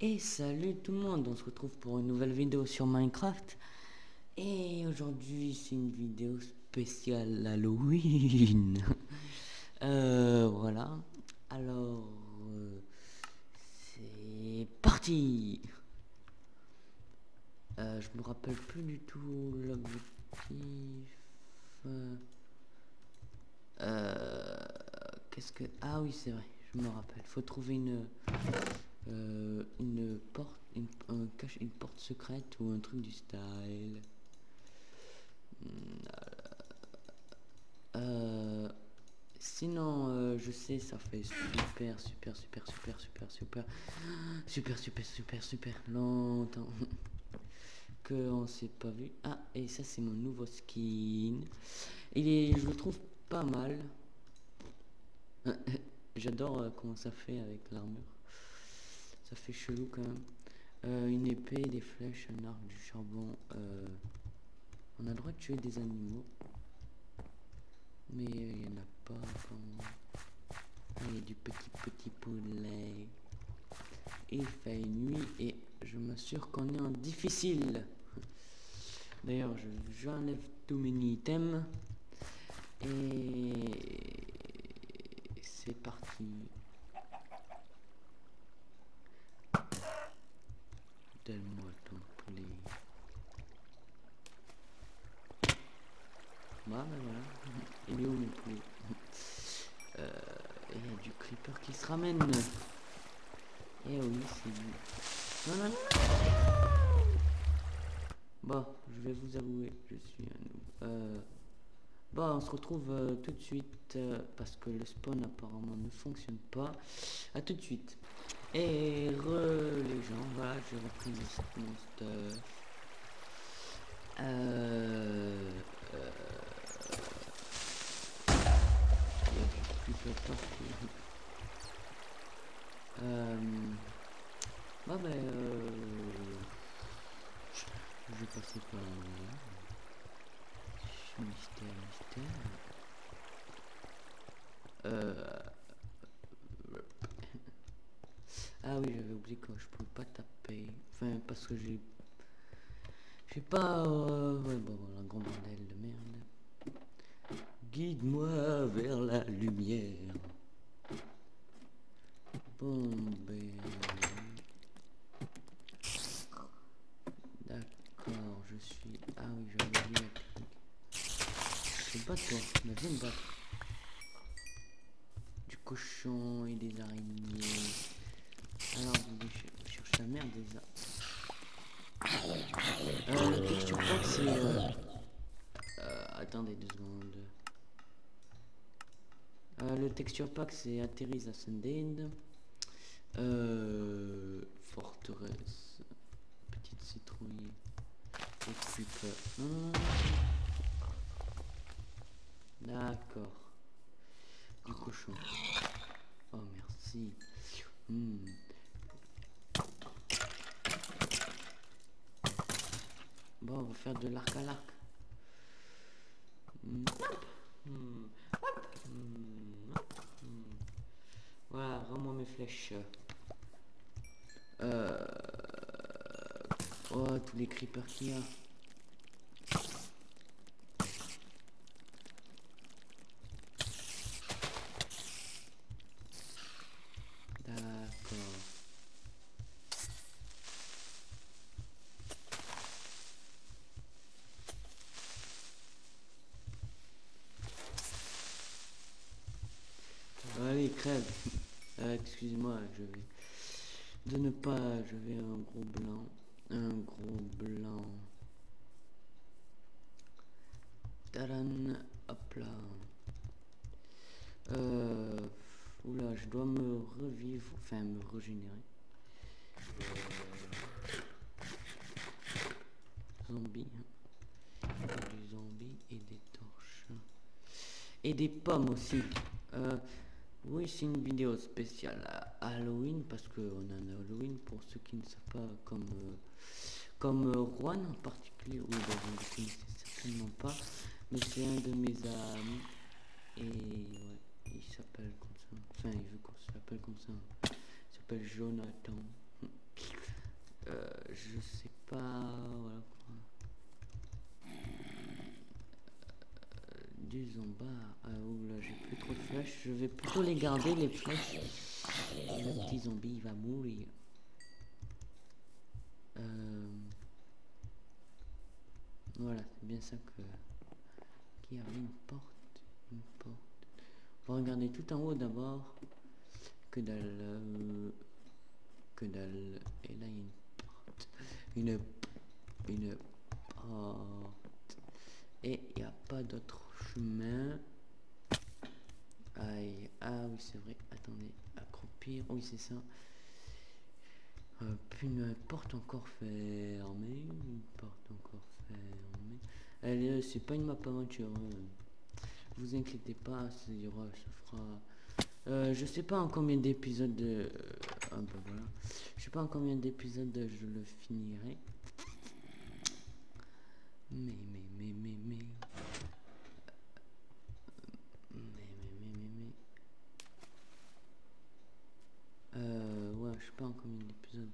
Et salut tout le monde, on se retrouve pour une nouvelle vidéo sur Minecraft. Et aujourd'hui c'est une vidéo spéciale Halloween. euh, voilà. Alors, euh, c'est parti. Euh, je me rappelle plus du tout l'objectif. Qu'est-ce que... Ah oui c'est vrai, je me rappelle. Faut trouver une... Euh, une porte, une, un cache, une porte secrète ou un truc du style. Euh, sinon, euh, je sais, ça fait super, super, super, super, super, super, super, super, super, super longtemps que on s'est pas vu. Ah, et ça c'est mon nouveau skin. Il est, je le trouve pas mal. J'adore comment ça fait avec l'armure. Ça fait chelou quand même. Euh, une épée, des flèches, un arc, du charbon. Euh, on a le droit de tuer des animaux. Mais il n'y en a pas il y a du petit petit poulet. Il fait nuit et je m'assure qu'on est en difficile. D'ailleurs, j'enlève tous mes items. Et c'est parti. Bah, voilà. Il est où mon poulet euh, Il y a du creeper qui se ramène. Eh oui, c'est. Non. Bon, je vais vous avouer, je suis un euh, Bon, on se retrouve euh, tout de suite euh, parce que le spawn apparemment ne fonctionne pas. À tout de suite. Et re les gens, voilà, j'ai repris mon stuff. Plus partout. Euh, bah ben, euh, je vais passer par là. Mystère, mystère. Euh... Ah oui, j'avais oublié que je pouvais pas taper. Enfin, parce que j'ai... J'ai pas... Euh... Ouais, bon, un grand bordel de merde. Guide-moi vers lumière. D'accord, je suis... Ah oui, j'avais oublié Je vais pas toi, mais viens me battre. Du cochon et des araignées. Alors, je cherche la merde déjà. Euh, le texture pack c'est... Euh... Euh, attendez deux secondes. Euh, le texture pack c'est Atterris Ascended. Euh, forteresse. Petite citrouille. Hum. D'accord. Du cochon. Oh merci. Hmm. Bon, on va faire de l'arc à l'arc. Hmm. Hmm. Rends-moi mes flèches. Euh... Oh, tous les creepers qu'il y a. Allez, crève. Euh, Excusez-moi, je vais... De ne pas... Je vais un gros blanc. Un gros blanc. Taran, hop là. Euh... Oula, je dois me revivre, enfin me régénérer. Zombie. Hein. Zombies et des torches. Et des pommes aussi. Euh, oui, c'est une vidéo spéciale à Halloween parce qu'on a un Halloween pour ceux qui ne savent pas comme euh, comme euh, Juan en particulier. Oui, bah, vous ne connaissez certainement pas, mais c'est un de mes amis et ouais, il s'appelle comme ça. Enfin, il veut qu'on s'appelle comme ça. Il s'appelle Jonathan. Euh, je sais pas quoi. Euh, du zomba. Ah, là, j'ai plus trop de flèches. Je vais plutôt les garder, les flèches. Le petit zombie, il va mourir. Euh, voilà, c'est bien ça que... Qui avait une porte. Une porte. On va regarder tout en haut d'abord. Que dalle. euh, Que dalle. Et là, il y a une porte. Une... Une porte. Et il n'y a pas d'autre Aïe. Ah oui, c'est vrai. Attendez. Accroupir. Oui, c'est ça. Euh, une porte encore fermée. Une porte encore fermée. Elle est- c'est pas une map aventure. hein. Vous inquiétez pas, ça ira, ça fera. Euh, je sais pas en combien d'épisodes. de- ah voilà. Je sais pas en combien d'épisodes je le finirai. Mais mais mais mais mais. Mais mais mais mais mais. Euh, ouais, je sais pas en combien d'épisodes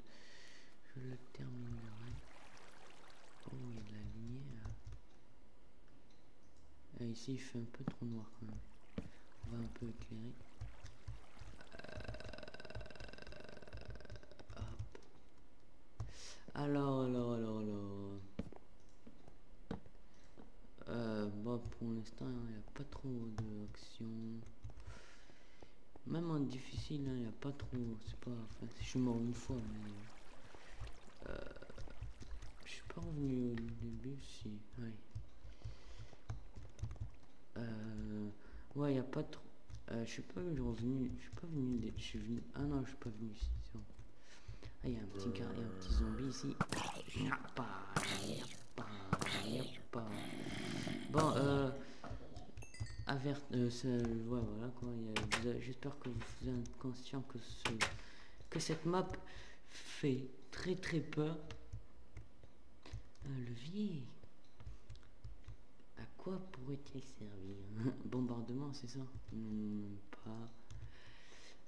je le terminerai. Oh, il y a de la lumière. Ah, ici, il fait un peu trop noir quand même. On va un peu éclairer. Euh. Alors, alors, alors, alors. Euh, bon, pour l'instant, il n'y a pas trop d'action. Même en difficile, il n'y a pas trop. C'est pas. Enfin, je suis mort une fois, mais. euh, je suis pas revenu au début, si. Euh, ouais, il n'y a pas trop. Euh, je suis pas revenu. Je suis pas venu. Je suis venu. Ah non, je suis pas venu ici. Ah, il y a un petit car, il y a un petit zombie ici. Bon, euh. Avert, euh, ouais, voilà quoi. a- J'espère que vous êtes conscient que ce, que cette map fait très très peur. Un levier. Quoi pourrait-il servir Bombardement, c'est ça Hmm, Pas.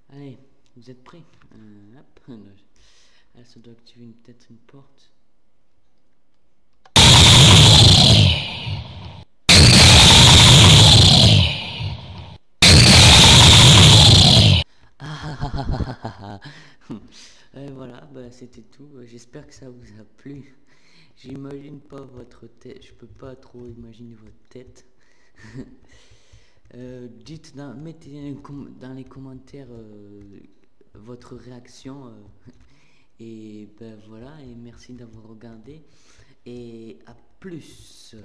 Allez, vous êtes prêts Euh, Hop. Elle se doit activer peut-être une porte. Et voilà, bah, c'était tout. J'espère que ça vous a plu. J'imagine pas votre tête. Je peux pas trop imaginer votre tête. Euh, dites dans, mettez dans les, commentaires euh, votre réaction. euh, et ben voilà, et merci d'avoir regardé. Et à plus.